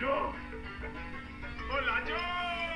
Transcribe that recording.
Lajo. ओ Lajo.